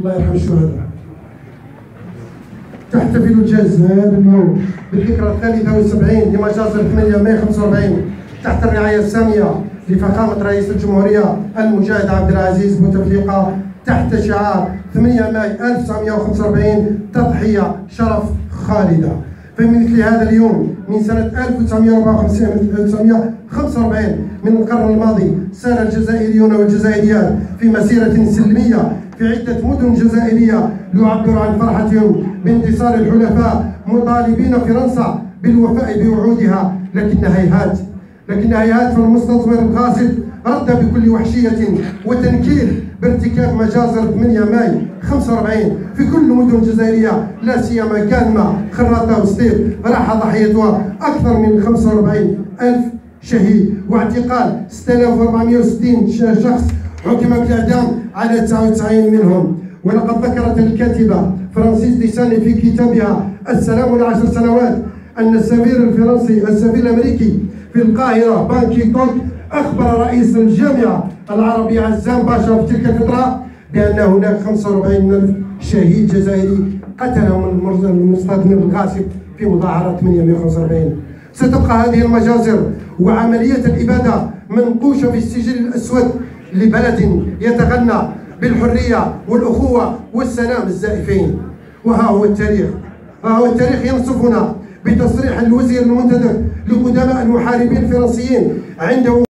الله يرحم الشهداء. تحتفل الجزائر اليوم بالذكرى الثالثة والسبعين لمجازر 8 ماي 45 تحت الرعاية السامية لفخامة رئيس الجمهورية المجاهد عبد العزيز بوتفليقة تحت شعار 8 ماي 1945 تضحية شرف خالدة. في مثل هذا اليوم من سنة 1954 1945 من القرن الماضي سار الجزائريون والجزائريات في مسيرة سلمية في عدة مدن جزائرية يعبر عن فرحتهم بانتصار الحلفاء مطالبين فرنسا بالوفاء بوعودها لكن هيهات لكن هيهات فالمستعمر الغاصب رد بكل وحشية وتنكيل بارتكاب مجازر 8 ماي 45 في كل مدن جزائرية لا سيما قالمة خراطة وسطيف راح ضحيتها أكثر من 45 ألف شهيد واعتقال 6460 شخص حكم بالإعدام على 99 منهم. ولقد ذكرت الكاتبة فرانسيس ديساني في كتابها السلام لعشر سنوات أن السفير الفرنسي السفير الأمريكي في القاهرة بانكي توك أخبر رئيس الجامعة العربية عزام باشا في تلك الفترة بأن هناك 45 ألف شهيد جزائري قتلهم المستعمر الغاصب في مظاهرة 845 ستبقى هذه المجازر وعملية الإبادة منقوشة في السجل الأسود لبلد يتغنى بالحرية والأخوة والسلام الزائفين. وها هو التاريخ. ها هو التاريخ ينصفنا. بتصريح الوزير المنتدب لقدماء المحاربين الفرنسيين عنده